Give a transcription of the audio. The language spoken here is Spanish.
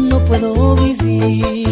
no puedo vivir.